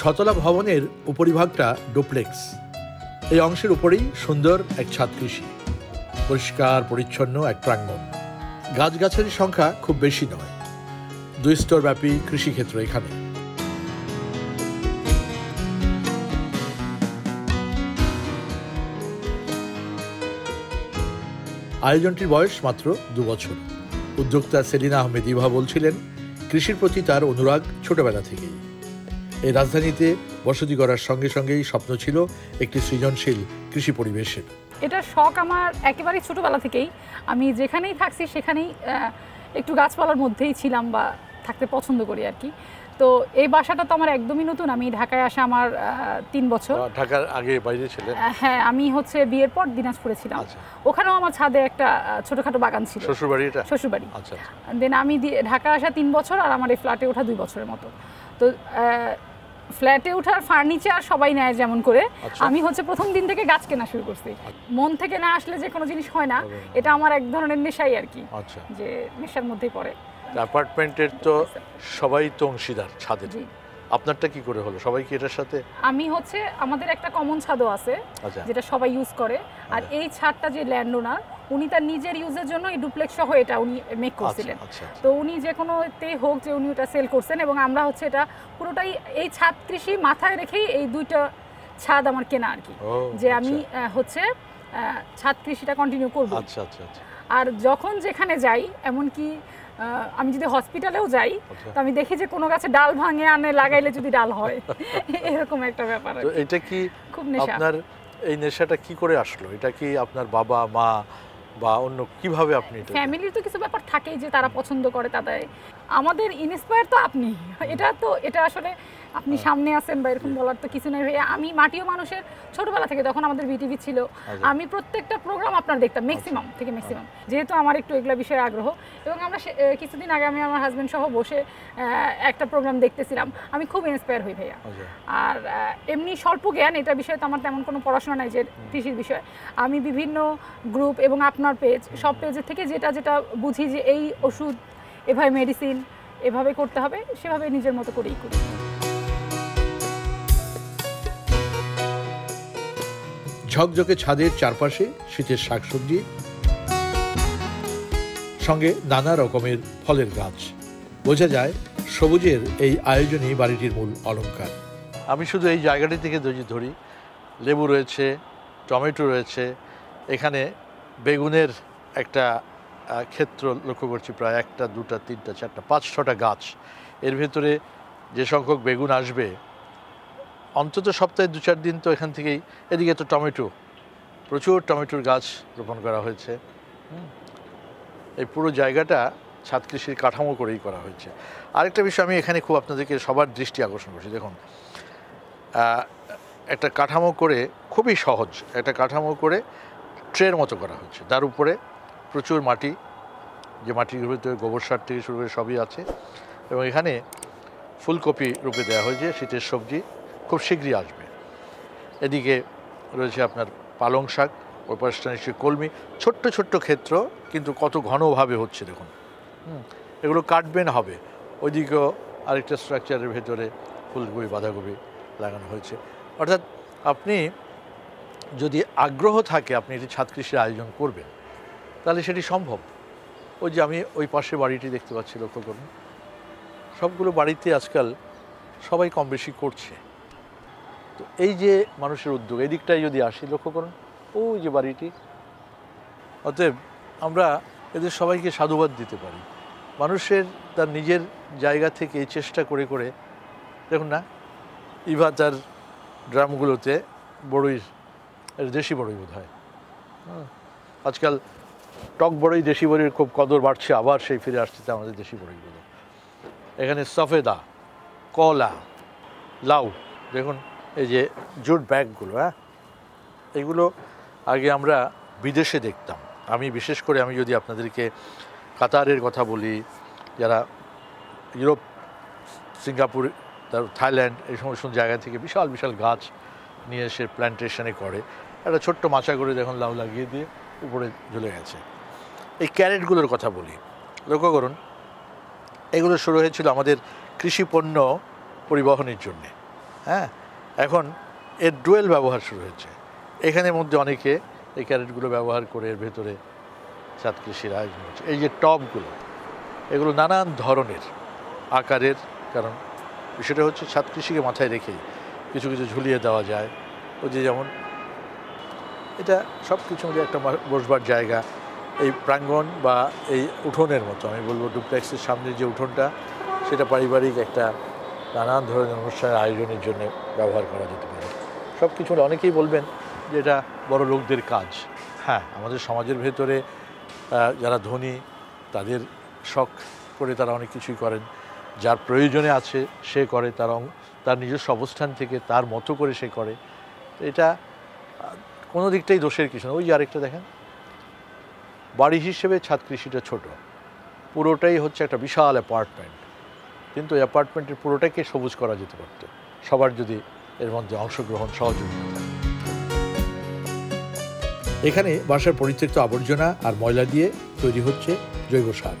ছতলা ভবনের উপরিভাগটা ডুপ্লেক্স। এই অংশের উপরেই সুন্দর এক ছাদ কৃষি পরিষ্কার, পরিচ্ছন্ন এক প্রাঙ্গণ। গাছগাছালির সংখ্যা খুব বেশি নয়। দুই স্তর ব্যাপী কৃষিক্ষেত্র এখানে। আয়োজনটির বয়স মাত্র দু বছর। উদ্যোক্তা সেলিনা আহমেদ ইভা বলছিলেন, কৃষির প্রতি তার অনুরাগ ছোটবেলা থেকেই। এই রাজধানীতে বসতি করার সঙ্গে সঙ্গেই স্বপ্ন ছিল একটি সৃজনশীল কৃষি পরিবেশের। এটা শখ আমার একেবারেই ছোটবেলা থেকেই। আমি যেখানেই থাকছি সেখানেই একটু গাছপালার মধ্যেই ছিলাম বা থাকতে পছন্দ করি আর কি। তো এই বাসাটা তো আমার একদমই নতুন। আমি ঢাকায় আসা আমার তিন বছর। ঢাকার আগে বাইরে ছিলেন? হ্যাঁ আমি হচ্ছে বিয়ের পর দিনাজপুরে ছিলাম। আচ্ছা। ওখানেও আমার ছাদে একটা ছোটখাটো বাগান ছিল। শ্বশুর বাড়ি এটা? শ্বশুরবাড়ি। আচ্ছা দেন আমি ঢাকা আসা তিন বছর আর আমার এই ফ্ল্যাটে ওঠা দুই বছরের মতো। তো ফ্ল্যাটে ওঠার ফার্নিচার সবাই নেয় যেমন করে। আচ্ছা। আমি হচ্ছে প্রথম দিন থেকে গাছ কেনা শুরু করছি। মন থেকে না আসলে যে কোনো জিনিস হয় না এটা আমার এক ধরনের নেশাই আর কি আচ্ছা। যে নেশার মধ্যেই পড়ে। অ্যাপার্টমেন্টের তো সবাই তো অংশীদার ছাদের। আপনারটা কি করে হলো? সবাই কি এটার সাথে? আমি হচ্ছে আমাদের একটা কমন ছাদও আছে আচ্ছা। যেটা সবাই ইউজ করে। আর এই ছাদটা যে ল্যান্ড ওনার উনি তার নিজের ইউজের জন্য এই ডুপ্লেক্স সহ এটা উনি মেক আচ্ছা করছিলেন। আচ্ছা আচ্ছা। তো উনি যে কোনোতে হোক যে উনি ওটা সেল করছেন এবং আমরা হচ্ছে এটা পুরোটাই এই ছাদ কৃষি মাথায় রেখেই এই দুইটা ছাদ আমার কেনা আর কি। যে আমি। হচ্ছে ছাদ কৃষিটা কন্টিনিউ করব। আচ্ছা আচ্ছা আচ্ছা। আর যখন যেখানে যাই এমনকি আমি যদি হসপিটালেও যাই। তো আমি দেখি যে কোনো গাছে ডাল ভাঙে আনে লাগাইলে যদি ডাল হয়। এরকম একটা ব্যাপার এটা কি খুব নেশা। আপনার এই নেশাটা কি করে আসলো? এটা কি আপনার বাবা মা বা অন্য কীভাবে আপনি ফ্যামিলির তো কিছু ব্যাপার থাকেই যে তারা পছন্দ করে তাদের। আমাদের ইন্সপায়ার তো আপনি এটা তো, এটা আসলে আপনি হ্যাঁ। সামনে আছেন বা এরকম বলার তো কিছু নেই। ভাইয়া আমি মাটিও মানুষের ছোটবেলা থেকে যখন আমাদের বিটিভি ছিল আচ্ছা। আমি প্রত্যেকটা প্রোগ্রাম আপনার দেখতাম ম্যাক্সিমাম থেকে ম্যাক্সিমাম যেহেতু আমার একটু এগুলো বিষয়ে আগ্রহ এবং আমরা সে- কিছুদিন আগে আমি আমার হাজব্যান্ড সহ বসে একটা প্রোগ্রাম দেখতেছিলাম। আমি খুব ইন্সপায়ার হই ভাইয়া। আচ্ছা। আর এমনি স্বল্প জ্ঞান এটা বিষয়ে তো আমার তেমন কোনো পড়াশোনা নাই যে কৃষির বিষয়ে। আমি বিভিন্ন গ্রুপ এবং আপনার পেজ সব পেজের থেকে যেটা যেটা বুঝি যে এই ওষুধ এভাবে মেডিসিন এভাবে করতে হবে সেভাবে নিজের মতো করেই করি। ঝকঝকে ছাদের চারপাশে শীতের শাকসবজি, সঙ্গে নানা রকমের ফলের গাছ। বোঝা যায় সবুজের এই আয়োজনই বাড়িটির মূল অলংকার। আমি শুধু এই জায়গাটি থেকে যদি ধরি, লেবু রয়েছে, টমেটো রয়েছে, এখানে বেগুনের একটা ক্ষেত্র লক্ষ্য করছি প্রায় একটা, দুটা, তিনটা, চারটা পাঁচ ছটা গাছ। এর ভেতরে যে সংখ্যক বেগুন আসবে অন্তত সপ্তাহে দু চার দিন তো এখান থেকেই, এদিকে তো টমেটো, প্রচুর টমেটোর গাছ রোপণ করা হয়েছে। এই পুরো জায়গাটা ছাদ কৃষির কাঠামো করেই করা হয়েছে। আরেকটা বিষয় আমি এখানে খুব আপনাদেরকে সবার দৃষ্টি আকর্ষণ করছি। দেখুন একটা কাঠামো করে খুবই সহজ, একটা কাঠামো করে ট্রের মতো করা হয়েছে। তার উপরে প্রচুর মাটি, যে মাটির ভিতরে গোবর সার থেকে শুরু করে সবই আছে। এবং এখানে ফুলকপি রূপে দেওয়া হয়েছে, শীতের সবজি খুব শীঘ্রই আসবে। এদিকে রয়েছে আপনার পালং শাক, ওই পাশটা নিশ্চয়ই কলমি। ছোট্ট ছোট্ট ক্ষেত্র, কিন্তু কত ঘনভাবে হচ্ছে দেখুন। এগুলো কাটবেন হবে। ওইদিকেও আরেকটা স্ট্রাকচারের ভেতরে ফুলকপি, বাঁধাকপি লাগানো হয়েছে। অর্থাৎ আপনি যদি আগ্রহ থাকে আপনি এটি ছাদ কৃষির আয়োজন করবেন, তাহলে সেটি সম্ভব। ওই যে আমি ওই পাশে বাড়িটি দেখতে পাচ্ছি, লক্ষ্য করুন। সবগুলো বাড়িতে আজকাল সবাই কম বেশি করছে। তো এই যে মানুষের উদ্যোগ, এই দিকটাই যদি আসি, লক্ষ্য করুন, ওই যে বাড়িটি। অতএব আমরা এদের সবাইকে সাধুবাদ দিতে পারি। মানুষের তার নিজের জায়গা থেকে এই চেষ্টা করে করে, দেখুন না, ইভা তার ড্রামগুলোতে বড়ই দেশি বড়ই বোধ হয় হ্যাঁ। আজকাল টক বড়ই, দেশি বড়ির খুব কদর বাড়ছে, আবার সেই ফিরে আসছে আমাদের দেশি বড়ইগুলো এখানে সফেদা, কলা, লাউ, দেখুন এই যে জুট ব্যাগগুলো হ্যাঁ? এগুলো আগে আমরা বিদেশে দেখতাম। আমি বিশেষ করে আমি যদি আপনাদেরকে কাতারের কথা বলি, যারা ইউরোপ, সিঙ্গাপুর তারপর থাইল্যান্ড, এই সমস্ত জায়গা থেকে বিশাল বিশাল গাছ নিয়ে এসে প্ল্যান্টেশনে করে। একটা ছোট্ট মাচা করে দেখুন, লাউ লাগিয়ে দিয়ে উপরে ঝুলে গেছে। এই ক্যারেটগুলোর কথা বলি। লক্ষ্য করুন, এগুলো শুরু হয়েছিল আমাদের কৃষি পণ্য পরিবহনের জন্যে হ্যাঁ? এখন এর ডুয়েল ব্যবহার শুরু হয়েছে। এখানের মধ্যে অনেকে এই ক্যারেটগুলো ব্যবহার করে এর ভেতরে ছাদ কৃষির আয়োজন হচ্ছে এই যে টবগুলো, এগুলো নানান ধরনের আকারের, কারণ বিষয়টা হচ্ছে ছাদ কৃষিকে মাথায় রেখেই কিছু কিছু ঝুলিয়ে দেওয়া যায়। ওই যে যেমন এটা সব কিছু মিলে একটা বসবার জায়গা। এই প্রাঙ্গণ বা এই উঠোনের মতো, আমি বলব ডুপ্লেক্সের সামনে যে উঠোনটা, সেটা পারিবারিক একটা নানান ধরনের অনুষ্ঠানের আয়োজনের জন্য ব্যবহার করা যেতে পারে। সব কিছু অনেকেই বলবেন যে এটা বড় লোকদের কাজ। হ্যাঁ আমাদের সমাজের ভেতরে যারা ধনী, তাদের শখ করে তারা অনেক কিছুই করেন। যার প্রয়োজনে আছে, সে করে। তার তার নিজস্ব অবস্থান থেকে তার মতো করে সে করে। এটা কোনো দিকটাই দোষের কিছু না। ওই যে আরেকটা দেখেন। বাড়ি হিসেবে ছাদ কৃষিটা ছোট। পুরোটাই হচ্ছে একটা বিশাল অ্যাপার্টমেন্ট কিন্তু অ্যাপার্টমেন্টের পুরোটাকে সবুজ করা যেতে পারত। সবার যদি এর মধ্যে অংশগ্রহণ সহযোগিতা থাকে এখানে বাসার পরিত্যক্ত আবর্জনা আর ময়লা দিয়ে তৈরি হচ্ছে জৈব সার।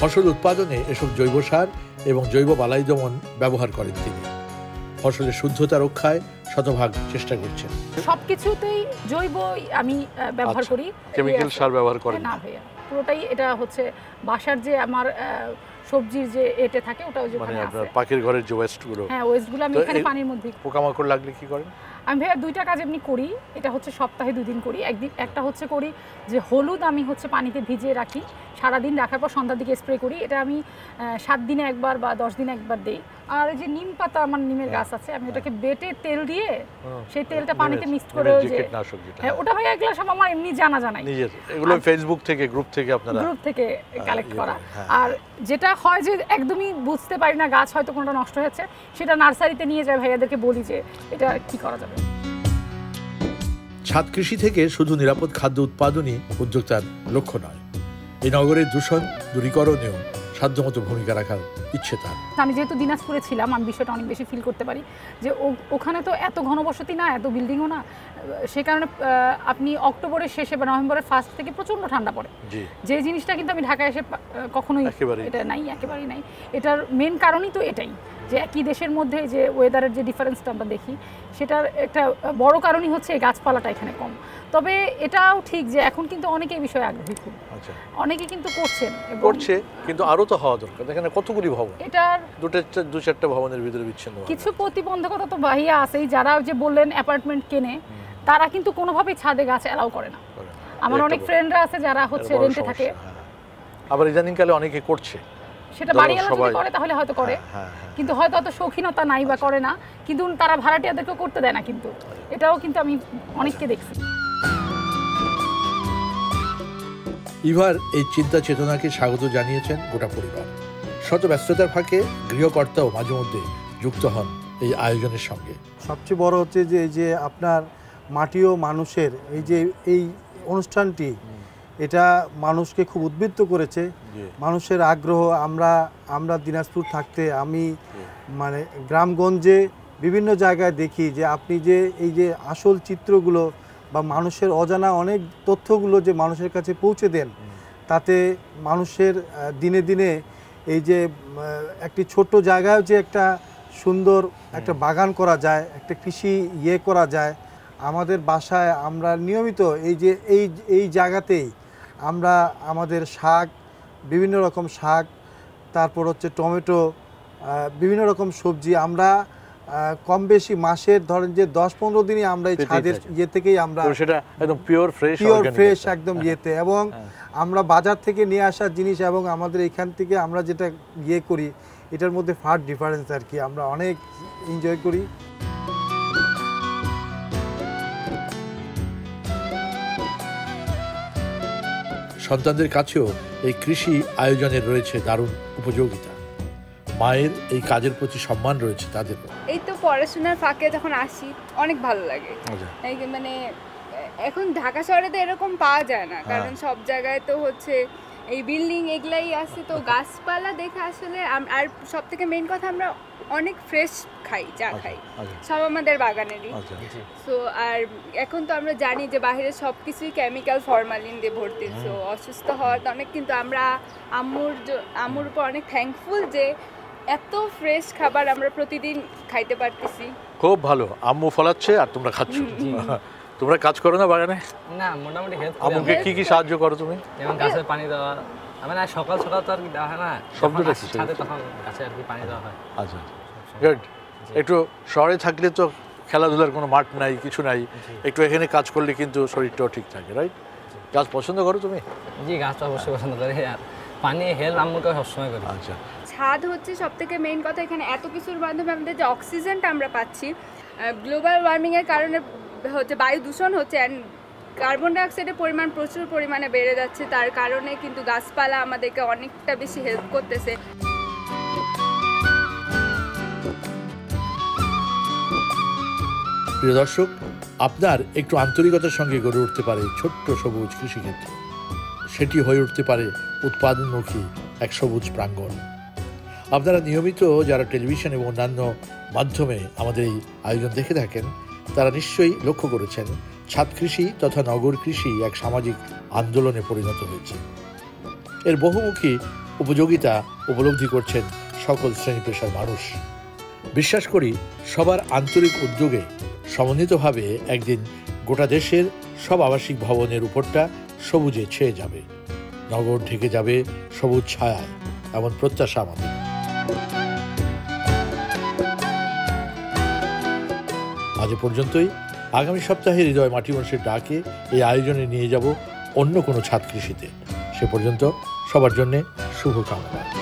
ফসল উৎপাদনে এসব জৈব সার এবং জৈব বালাই দমন ব্যবহার করেন তিনি। ফসলের শুদ্ধতা রক্ষায় শতভাগ চেষ্টা করছেন। সবকিছুতেই জৈব আমি ব্যবহার আচ্ছা, করি। কেমিক্যাল সার ব্যবহার করেন না পুরোটাই এটা হচ্ছে বাসার যে আমার সবজির যে এতে থাকে ওটা ওই যে মানে ওখানে আছে। পাখির ঘরের যে ওয়েস্টগুলো হ্যাঁ ওয়েস্টগুলো আমি এখানে পানির মধ্যে পোকামাকড় লাগলে কি করেন? আমি ভাইয়া দুইটা কাজ এমনি করি। এটা হচ্ছে সপ্তাহে দুদিন করি। একদিন একটা হচ্ছে করি যে হলুদ আমি হচ্ছে পানিতে ভিজিয়ে রাখি। সারাদিন রাখার পর সন্ধ্যার দিকে স্প্রে করি। এটা আমি সাত দিনে একবার বা দশ দিনে একবার দিই। আর যে নিম পাতা আমার নিমের গাছ আছে আমি ওটাকে বেটে তেল দিয়ে সেই তেলটা পানিতে মিক্সড করে ওই যে হ্যাঁ ওটা ভাইয়া এগুলো সব আমার এমনি জানা জানাই নিজের। এগুলো ফেসবুক থেকে গ্রুপ থেকে আপনারা গ্রুপ থেকে কালেক্ট ইয়ে করা। হ্যাঁ। আর যেটা হয় যে একদমই বুঝতে পারি না গাছ হয়তো কোনটা নষ্ট হয়েছে সেটা নার্সারিতে নিয়ে যায় ভাইয়াদেরকে বলি যে এটা কি করা যাবে। ছাদ কৃষি থেকে শুধু নিরাপদ খাদ্য উৎপাদনই উদ্যোক্তার লক্ষ্য নয়। এই নগরের দূষণ দূরীকরণেও সাধ্যমতো ভূমিকা রাখার ইচ্ছে তার। আমি যেহেতু দিনাজপুরে ছিলাম আমি বিষয়টা অনেক বেশি ফিল করতে পারি যে ওখানে তো এত ঘনবসতি না এত বিল্ডিংও না। সে কারণে আপনি অক্টোবরের শেষে বা নভেম্বরের ফার্স্ট থেকে প্রচণ্ড ঠান্ডা পড়ে। যে জিনিসটা কিন্তু আমি ঢাকায় এসে কখনোই এটা নাই একেবারেই নাই। এটার মেন কারণই তো এটাই। যে একই দেশের মধ্যে যে ওয়েদারের যে ডিফারেন্সটা আমরা দেখি সেটার একটা বড় কারণই হচ্ছে এই গাছপালাটা এখানে কম। তবে এটাও ঠিক যে এখন কিন্তু অনেকে এই বিষয়ে আগ্রহী খুব। আচ্ছা। অনেকে কিন্তু করছেন করছে কিন্তু আরও তো হওয়া দরকার। এখানে কতগুলি ভবন? এটার দুটো দু চারটা ভবনের ভিতরে বিচ্ছিন্ন কিছু প্রতিবন্ধকতা তো বাহিয়া আছেই। যারা যে বললেন অ্যাপার্টমেন্ট কেনে তারা কিন্তু কোনোভাবেই ছাদে গাছ অ্যালাউ করে না। আমার অনেক ফ্রেন্ডরা আছে যারা হচ্ছে রেন্টে থাকে। হ্যাঁ। আবার ইদানিংকালে অনেকে করছে। সেটা বাড়িওয়ালা যদি করে তাহলে হয়তো করে। হ্যাঁ, হ্যাঁ, হ্যাঁ। কিন্তু হয়তো অত শৌখিনতা নাই বা করে না। কিন্তু তারা ভাড়াটিয়াদেরকেও করতে দেয় না কিন্তু। এটাও কিন্তু আমি অনেককে দেখছি। ইভার এই চিন্তা চেতনাকে স্বাগত জানিয়েছেন গোটা পরিবার। শত ব্যস্ততার ফাঁকে গৃহকর্তাও মাঝে মধ্যে যুক্ত হন এই আয়োজনের সঙ্গে। সবচেয়ে বড় হচ্ছে যে এই যে আপনার মাটি ও মানুষের এই যে এই অনুষ্ঠানটি এটা মানুষকে খুব উদ্বৃত্ত করেছে। মানুষের আগ্রহ আমরা আমরা দিনাজপুর থাকতে আমি মানে গ্রামগঞ্জে বিভিন্ন জায়গায় দেখি যে আপনি যে এই যে আসল চিত্রগুলো বা মানুষের অজানা অনেক তথ্যগুলো যে মানুষের কাছে পৌঁছে দেন তাতে মানুষের দিনে দিনে এই যে একটি ছোট্ট জায়গায় যে একটা সুন্দর একটা বাগান করা যায় একটা কৃষি ইয়ে করা যায় আমাদের বাসায় আমরা নিয়মিত এই যে এই এই জায়গাতেই আমরা আমাদের শাক বিভিন্ন রকম শাক তারপর হচ্ছে টমেটো বিভিন্ন রকম সবজি আমরা কম বেশি মাসের ধরেন যে দশ পনেরো দিনই আমরা এই ছাদের ইয়ে থেকেই আমরা তো সেটা একদম পিওর ফ্রেশ পিওর ফ্রেশ একদম ইয়েতে। এবং আমরা বাজার থেকে নিয়ে আসা জিনিস এবং আমাদের এখান থেকে আমরা যেটা ইয়ে করি এটার মধ্যে ফার ডিফারেন্স আর কি। আমরা অনেক এনজয় করি। সন্তানদের কাছেও এই কৃষি আয়োজনের রয়েছে দারুণ উপযোগিতা। মায়ের এই কাজের প্রতি সম্মান রয়েছে তাদের এই তো পড়াশোনার ফাঁকে যখন আসি অনেক ভালো লাগে। আচ্ছা। মানে এখন ঢাকা শহরে তো এরকম পাওয়া যায় না। কারণ সব জায়গায় তো হচ্ছে এই বিল্ডিং এগুলাই আছে তো গাছপালা দেখে আসলে আর সব থেকে মেইন কথা আমরা অনেক ফ্রেশ খাই চা খাই। আচ্ছা। সব আমাদের বাগানেরই। আচ্ছা সো আর এখন তো আমরা জানি যে বাইরে সব কিছুই কেমিক্যাল ফরমালিন দিয়ে ভর্তি সো অসুস্থ হওয়ার তো অনেক কিন্তু আমরা আম্মুর আম্মুর উপর অনেক থ্যাঙ্কফুল যে এত ফ্রেশ খাবার আমরা প্রতিদিন খাইতে পারতেছি। খুব ভালো। আম্মু ফলাচ্ছে আর তোমরা খাচ্ছ। তোমরা কাজ করো না বাগানে? না মোটামুটি হেল্প আম্মুকে কি কি সাহায্য করো তুমি? যেমন গাছে পানি দেওয়া আমি না সকাল সকাল তো আর কি দেওয়া হয় না শব্দটা কি ছাদে তখন গাছে আর কি পানি দেওয়া হয়। আচ্ছা গুড একটু শহরে থাকলে তো খেলাধুলার কোনো মাঠ নাই কিছু নাই। একটু এখানে কাজ করলে কিন্তু শরীরটাও ঠিক থাকে রাইট গাছ পছন্দ করো তুমি? জি গাছটা অবশ্যই পছন্দ করি আর পানি হেল্প আম্মুকে সবসময় করি। আচ্ছা। ছাদ হচ্ছে সব থেকে মেইন কথা এখানে এত কিছুর মাধ্যমে আমাদের যে অক্সিজেনটা আমরা পাচ্ছি গ্লোবাল ওয়ার্মিংয়ের কারণে হচ্ছে বায়ু দূষণ হচ্ছে অ্যান্ড কার্বন ডাইঅক্সাইডের পরিমাণ প্রচুর পরিমাণে বেড়ে যাচ্ছে, তার কারণে কিন্তু গাছপালা আমাদেরকে অনেকটা বেশি হেল্প করতেছে। প্রিয় দর্শক, আপনার একটু আন্তরিকতার সঙ্গে গড়ে উঠতে পারে ছোট্ট সবুজ কৃষিক্ষেত্র। সেটি হয়ে উঠতে পারে উৎপাদনমুখী এক সবুজ প্রাঙ্গণ। আপনারা নিয়মিত যারা টেলিভিশন এবং অন্যান্য মাধ্যমে আমাদের এই আয়োজন দেখে থাকেন তারা নিশ্চয়ই লক্ষ্য করেছেন, ছাদ কৃষি তথা নগর কৃষি এক সামাজিক আন্দোলনে পরিণত হয়েছে। এর বহুমুখী উপযোগিতা উপলব্ধি করছেন সকল শ্রেণি পেশার মানুষ। বিশ্বাস করি, সবার আন্তরিক উদ্যোগে সমন্বিতভাবে একদিন গোটা দেশের সব আবাসিক ভবনের উপরটা সবুজে ছেয়ে যাবে। নগর ঢেকে যাবে সবুজ ছায়ায়, এমন প্রত্যাশা আমাদের। আজ পর্যন্তই। আগামী সপ্তাহে হৃদয় মাটি মানুষের ডাকে এই আয়োজনে নিয়ে যাব অন্য কোনো ছাদ কৃষিতে সে পর্যন্ত সবার জন্যে শুভকামনা।